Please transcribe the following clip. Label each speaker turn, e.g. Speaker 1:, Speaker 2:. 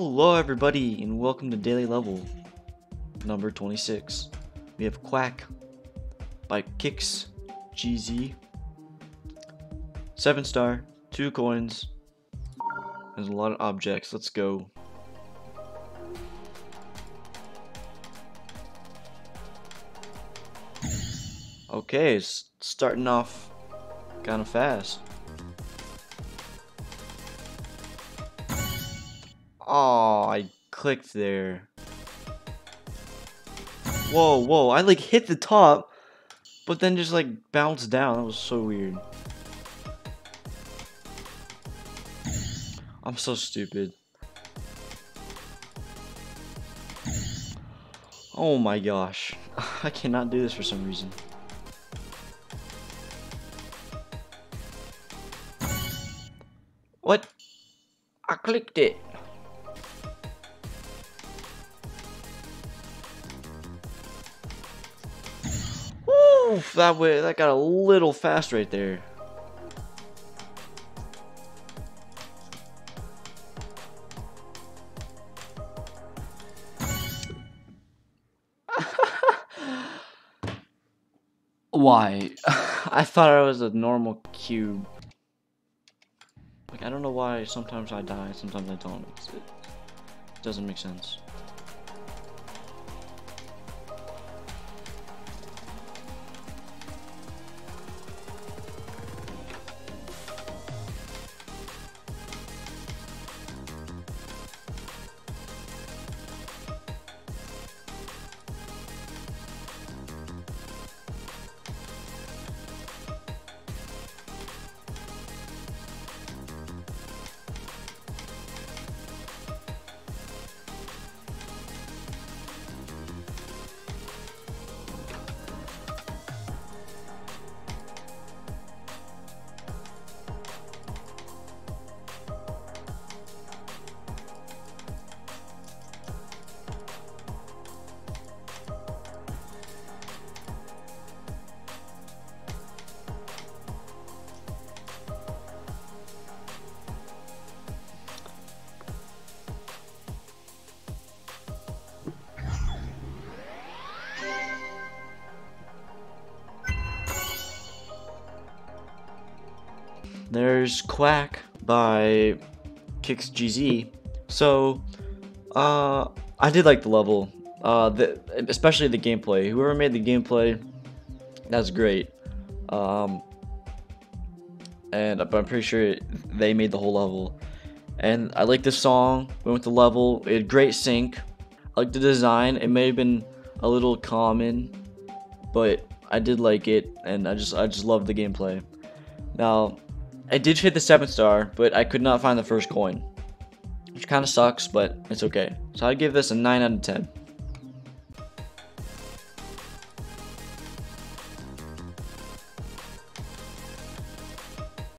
Speaker 1: Hello everybody and welcome to Daily Level number 26. We have Quack by Kicks GZ. 7 star, 2 coins. There's a lot of objects. Let's go. Okay, starting off kind of fast. Oh, I clicked there. Whoa, whoa, I like hit the top, but then just like bounced down. That was so weird. I'm so stupid. Oh my gosh. I cannot do this for some reason. What? I clicked it. Oof, that way that got a little fast right there. Why? I thought I was a normal cube. Like, I don't know why sometimes I die, sometimes I don't. it doesn't make sense. There's Quack by Kixgz. So, uh, I did like the level. Uh, the, especially the gameplay. Whoever made the gameplay, that's great. Um, and I'm pretty sure they made the whole level. And I like the song. Went with the level. It had great sync. I like the design. It may have been a little common, but I did like it, and I just I just love the gameplay. Now, I did hit the 7th star, but I could not find the first coin. Which kind of sucks, but it's okay. So I'd give this a 9 out of 10.